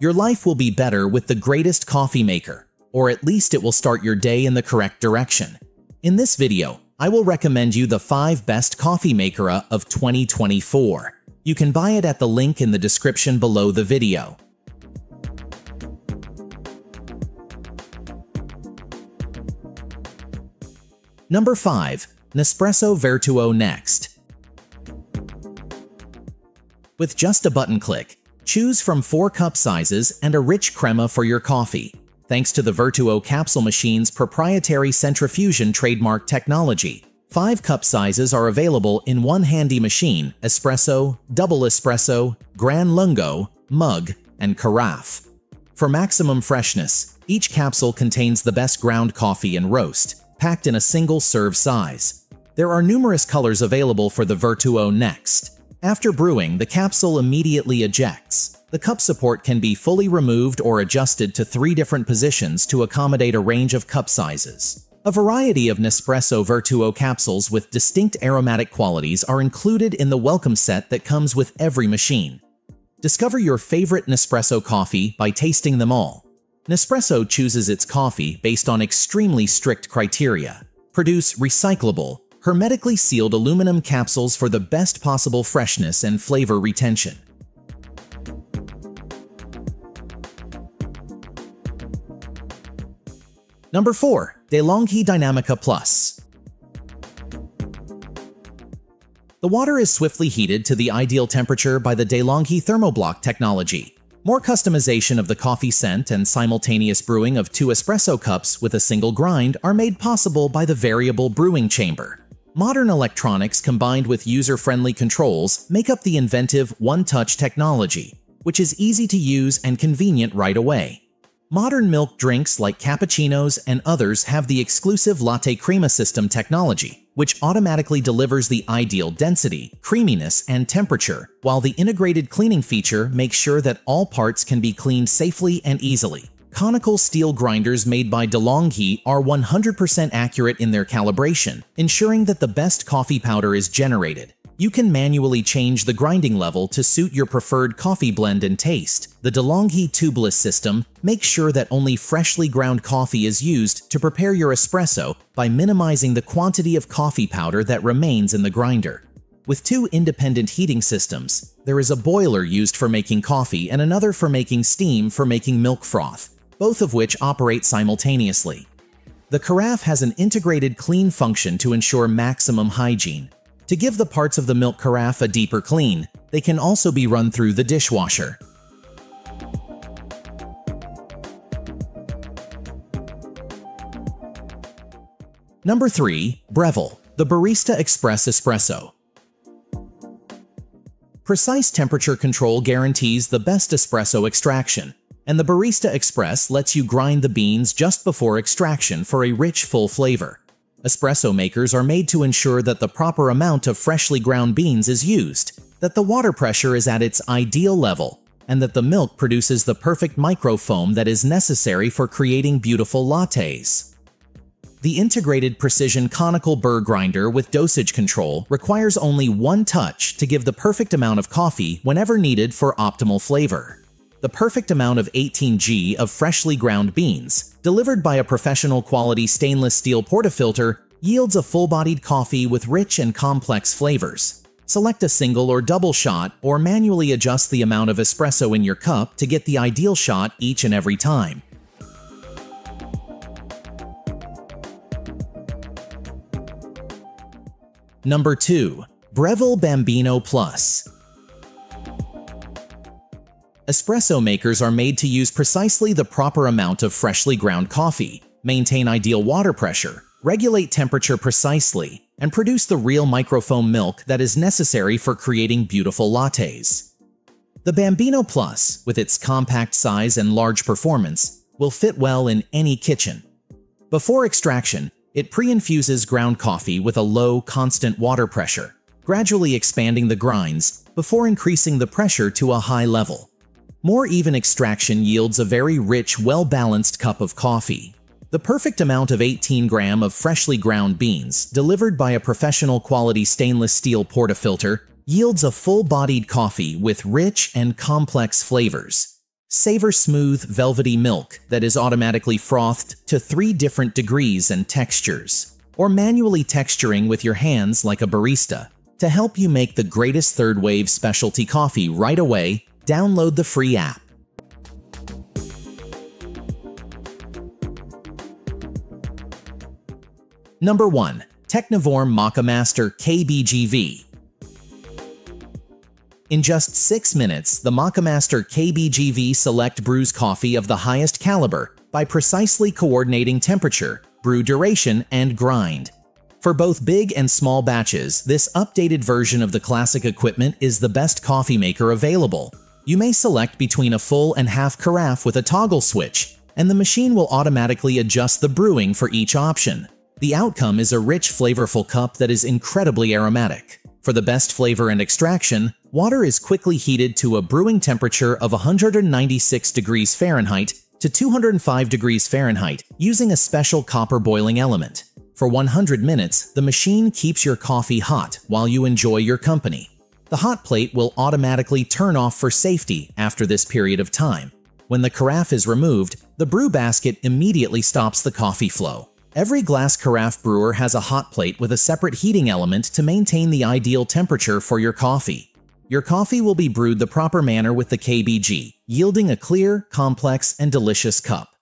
Your life will be better with the greatest coffee maker, or at least it will start your day in the correct direction. In this video, I will recommend you the 5 best coffee maker of 2024. You can buy it at the link in the description below the video. Number 5. Nespresso Vertuo Next With just a button click, choose from 4 cup sizes and a rich crema for your coffee, thanks to the Vertuo capsule machine's proprietary centrifusion trademark technology. 5 cup sizes are available in one handy machine, espresso, double espresso, gran lungo, mug, and carafe. For maximum freshness, each capsule contains the best ground coffee and roast, packed in a single serve size. There are numerous colors available for the Vertuo Next. After brewing, the capsule immediately ejects. The cup support can be fully removed or adjusted to three different positions to accommodate a range of cup sizes. A variety of Nespresso Vertuo capsules with distinct aromatic qualities are included in the welcome set that comes with every machine. Discover your favorite Nespresso coffee by tasting them all. Nespresso chooses its coffee based on extremely strict criteria. Produce recyclable, hermetically sealed aluminum capsules for the best possible freshness and flavor retention. Number 4. DeLonghi Dinamica Plus The water is swiftly heated to the ideal temperature by the DeLonghi Thermoblock technology. More customization of the coffee scent and simultaneous brewing of two espresso cups with a single grind are made possible by the variable brewing chamber. Modern electronics combined with user-friendly controls make up the inventive one-touch technology, which is easy to use and convenient right away. Modern milk drinks like cappuccinos and others have the exclusive Latte Crema system technology, which automatically delivers the ideal density, creaminess, and temperature, while the integrated cleaning feature makes sure that all parts can be cleaned safely and easily. Conical steel grinders made by DeLonghi are 100% accurate in their calibration, ensuring that the best coffee powder is generated. You can manually change the grinding level to suit your preferred coffee blend and taste. The DeLonghi tubeless system makes sure that only freshly ground coffee is used to prepare your espresso by minimizing the quantity of coffee powder that remains in the grinder. With two independent heating systems, there is a boiler used for making coffee and another for making steam for making milk froth, both of which operate simultaneously. The carafe has an integrated clean function to ensure maximum hygiene, to give the parts of the milk carafe a deeper clean, they can also be run through the dishwasher. Number 3. Breville, the Barista Express Espresso. Precise temperature control guarantees the best espresso extraction, and the Barista Express lets you grind the beans just before extraction for a rich, full flavor. Espresso makers are made to ensure that the proper amount of freshly ground beans is used, that the water pressure is at its ideal level, and that the milk produces the perfect microfoam that is necessary for creating beautiful lattes. The integrated precision conical burr grinder with dosage control requires only one touch to give the perfect amount of coffee whenever needed for optimal flavor the perfect amount of 18G of freshly ground beans, delivered by a professional quality stainless steel portafilter, yields a full-bodied coffee with rich and complex flavors. Select a single or double shot or manually adjust the amount of espresso in your cup to get the ideal shot each and every time. Number 2. Breville Bambino Plus Espresso makers are made to use precisely the proper amount of freshly ground coffee, maintain ideal water pressure, regulate temperature precisely, and produce the real microfoam milk that is necessary for creating beautiful lattes. The Bambino Plus, with its compact size and large performance, will fit well in any kitchen. Before extraction, it pre-infuses ground coffee with a low, constant water pressure, gradually expanding the grinds before increasing the pressure to a high level. More even extraction yields a very rich, well-balanced cup of coffee. The perfect amount of 18 gram of freshly ground beans, delivered by a professional quality stainless steel portafilter, yields a full-bodied coffee with rich and complex flavors. Savor smooth, velvety milk that is automatically frothed to three different degrees and textures. Or manually texturing with your hands like a barista. To help you make the greatest third wave specialty coffee right away, download the free app. Number 1. Technivorm Moccamaster KBGV in just 6 minutes, the Moccamaster KBGV Select brews coffee of the highest caliber by precisely coordinating temperature, brew duration, and grind. For both big and small batches, this updated version of the classic equipment is the best coffee maker available. You may select between a full and half carafe with a toggle switch, and the machine will automatically adjust the brewing for each option. The outcome is a rich, flavorful cup that is incredibly aromatic. For the best flavor and extraction, water is quickly heated to a brewing temperature of 196 degrees Fahrenheit to 205 degrees Fahrenheit using a special copper boiling element. For 100 minutes, the machine keeps your coffee hot while you enjoy your company. The hot plate will automatically turn off for safety after this period of time. When the carafe is removed, the brew basket immediately stops the coffee flow. Every glass carafe brewer has a hot plate with a separate heating element to maintain the ideal temperature for your coffee. Your coffee will be brewed the proper manner with the KBG, yielding a clear, complex, and delicious cup.